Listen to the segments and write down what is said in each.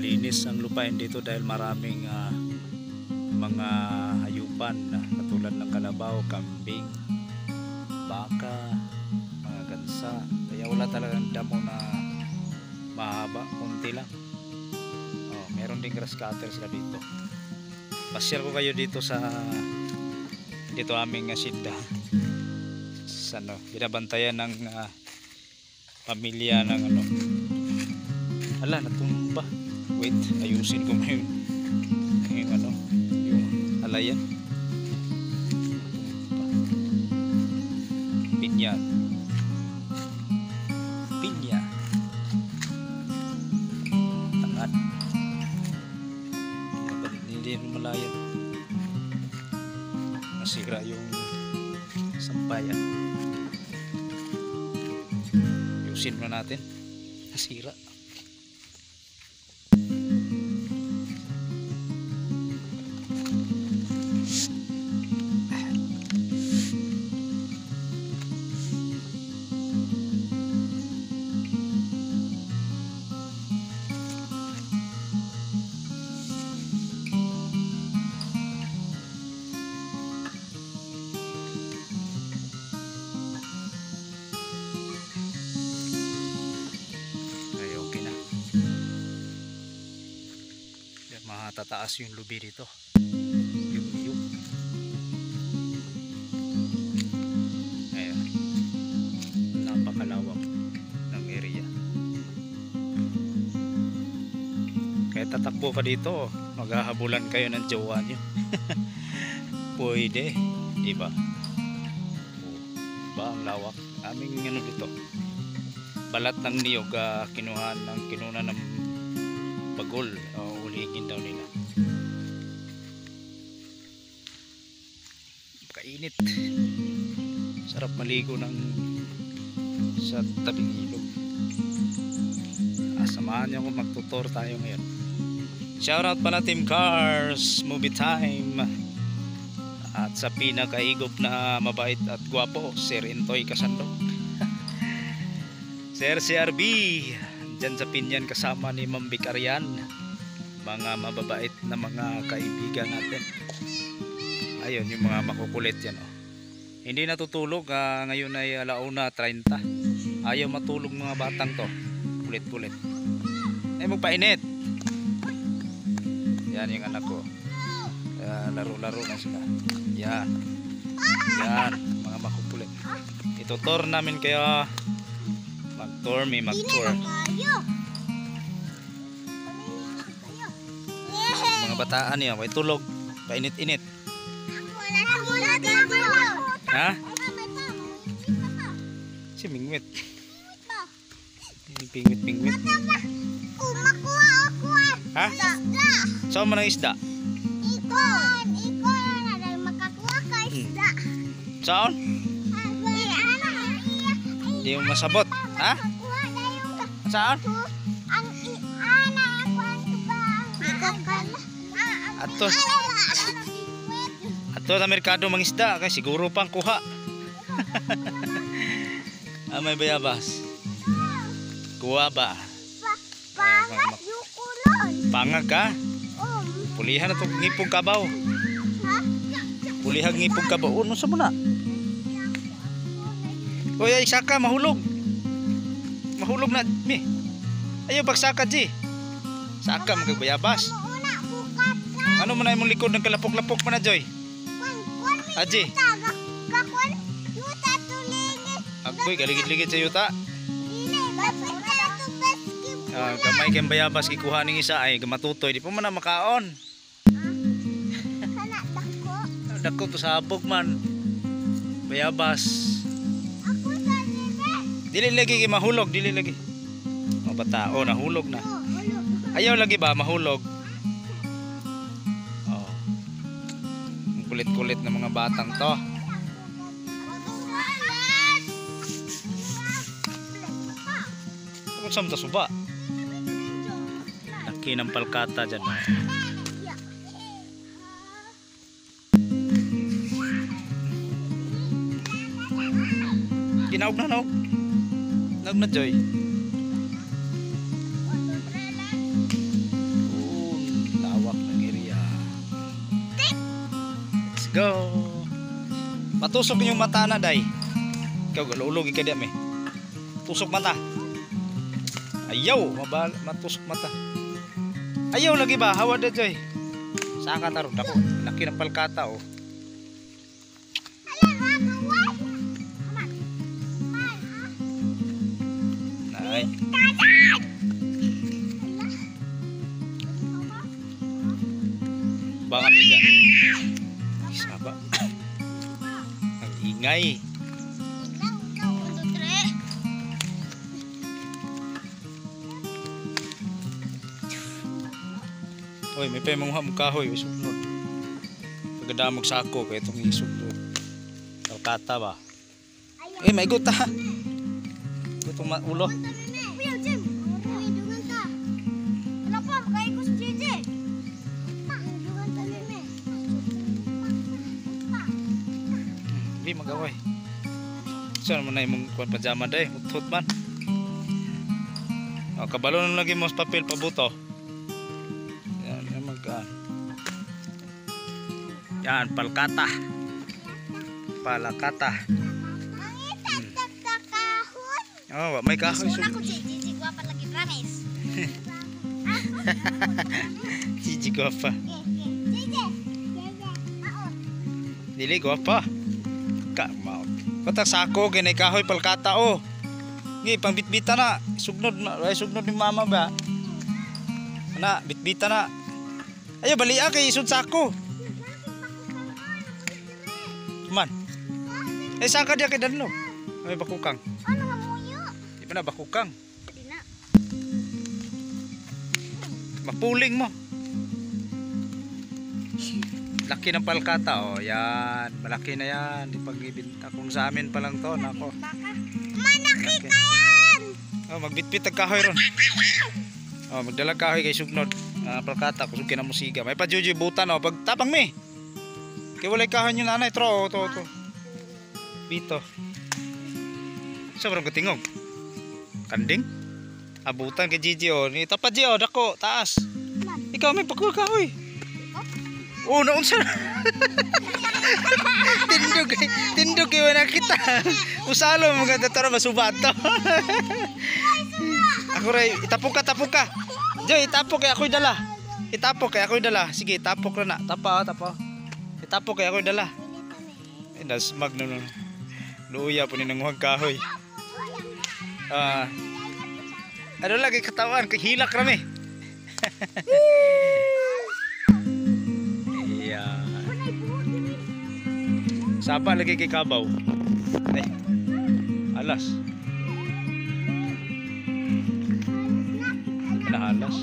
malinis ang lupain dito dahil maraming ah, mga hayupan na katulad ng kalabaw, kambing, baka, mga gansa. Kaya wala talagang damo na mahaba, kunti lang. Oh, meron ding grass cutter sila dito. Pasyal ko kayo dito sa dito aming asinda. Sa ano, binabantayan ng ah, pamilya ng ano. Ala, natumba. Wait, ayusin ko yung, yung ano, yung alayan. Pinya. Pinya. Tangan. Hindi rin malayan. Nasira yung sampayan. Ayusin mo natin. Nasira. Ay, Yan, Matataas yung lubi dito. Yung, yung. Ayan. Napakalawak ng area. Kaya tatakbo ka dito, maghahabulan kayo ng jowa nyo. Pwede, di ba? Oh, ang lawak? Aming ano dito, balat ng niyog ah, kinuha ng kinuna ng bagol o ulihin daw nila. Kainit. Sarap maligo ng sa tabing ilog. Ah, samahan niyo ako magtutor tayo ngayon. Shoutout pala Team Cars movie time. At sa pinakaigop na mabait at gwapo Sir Intoy Kasandok. Sir CRB Diyan sa Pinyan kasama ni Ma'am Bicarian Mga mababait na mga kaibigan natin. Ayun yung mga makukulit yan oh. Hindi natutulog ah, Ngayon ay alauna 30 Ayaw matulog mga batang to. Kulit-kulit. Ay magpainit. Yan yung anak ko. Kaya laro-laro na sila. Yan. Yan mga makukulit. Itutor namin kaya Mag-tour may mag-tour. Mga bataan niya May tulog Painit-init Ha? Si Mingwit Pingwit-pingwit Ha? Saan mo ng isda? Saan? Hindi mo masabot Ha? Saan? Ato Ato sa merkado mang isda Kaya siguro pang kuha. Ah, may bayabas Kuha ba? Pangag ka? Pulihan na to ngipog kabaw Pulihag ngipog kabaw Ano sa mo na? Uy ay saka mahulog Mahulog na mi. Ayaw pagsaka ji. Saka magbayabas Ano mo na imong likod ng kalapok-lapok man na Joy? Aji? Agoy galigid-ligid sa yuta Ah, gamay kayong bayabas kikuha ning isa. Ay gamatutoy di pa man na makaon. Dako to sa abog man. Bayabas. Dili lagi kay mahulog dili lagi. Mga bata oh nahulog na. Ayaw lagi ba mahulog kulit-kulit ng mga batang to Kung saan suba laki ng palkata dyan. Ginaog na naog. Naog na Joy. Go. Matusok yung mata na, day. Ikaw, lulugi ka diyan, eh. Tusok mata. Ayaw, mabal matusok mata. Ayaw lagi ba? Hawa da joy. Saan ka tarong? Dako, laki ng palkata, oh. Nay. Bangan mo dyan. Isa ba? Ang ingay. Hoy, may pa mga mong kahoy. Isunod. Pagkadamog sako kaya itong isunod. Kalkata ba? Eh, may guta. Gutong ma- ulo. Hindi magaway. Saan mo na yung kuwan pajama day? Utot man. O, kabalo na lagi mo sa papel pabuto. Yan, yan mag... ah. Yan, palkata. Palakata. Oh, may kahoy. So, ko Gigi, guwapan lagi promise. Gigi guwapa. Gigi, maot. Dili guwapa. Ka, ma. Patak sako kinay kahoy palkata oh. Gi pangbitbita na. Sugnod na, ay sugnod ni mama ba? Ana, bitbita na. Ayo balia kay isud sako. Man. Eh saan ka diya kay Danlo? Ay bakukang. Ano nga muyo? Di ba na bakukang? Di na. Mapuling mo. Laki ng palkata oh. Yan, malaki na yan. Ipag-ibinta kung sa amin pa lang to, nako. Okay. ka yan! Oh, magbitbit ang kahoy ron. Oh, magdala kahoy kay sugnod. Ah, palkata kusog na musiga. May pa Jojo butan oh, pag tapang mi. Kay walay kahoy yung nanay tro, to to. Bito. Sobrang katingog. Kanding. Abutan kay Gigi oh. Ni tapad Gigi oh, dako, taas. Ikaw may pagkuha kahoy. Oh, naunsa. tindog kay tindog kay wala kita. Usalo mo ganda tara masubat to. ako ray itapok ka tapok ka. Joy, itapok kay ako'y dala. Itapok kay ako'y dala. Sige, itapok na na. Tapa, tapa. Itapok kay ako'y dala. Eh, nasmag na nun. Luya po ni nanguhag kahoy. Ah. ano lagi katawan, kahilak rami. Iya. Sapa lagi kay kabaw. Ay. Alas. Nahalas.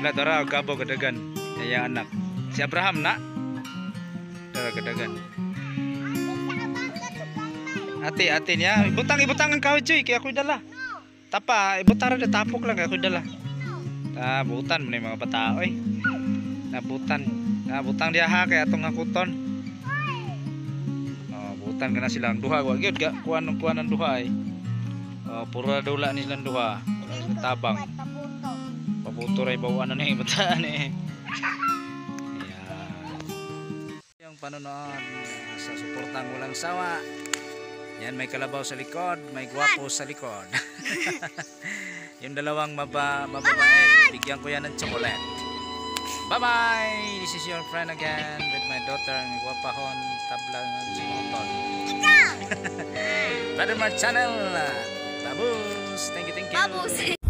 Wala tara og kabaw kadagan. Kaya anak. Si Abraham na. Tara kadagan. Ate, ate niya. Ibutang, ibutang ang kahoy, Joy. Kaya ako'y dala. Tapa, ibutang rin. Tapok lang. Kaya ako'y dala. Ah, butan mo na yung mga batao eh. Nabutan. Nabutang diya ha. Kaya itong hakuton. Oh, butan ka na silang duha. Wag yun. ga- Kuhan ng kuhan ng duha eh. Oh, puro na dula nilang duha. Wala silang tabang. Paputo. Pabuto ray bawa na ni bataan eh. Ayan. Yung panonood uh, sa suportang walang sawa. Yan may kalabaw sa likod, may gwapo sa likod. yung dalawang maba, mababait, bigyan ko yan ng chocolate. Bye-bye! This is your friend again with my daughter, may gwapahon, tablang sinuton. Brother Mark Channel, Babus! Thank you, thank you! Babus.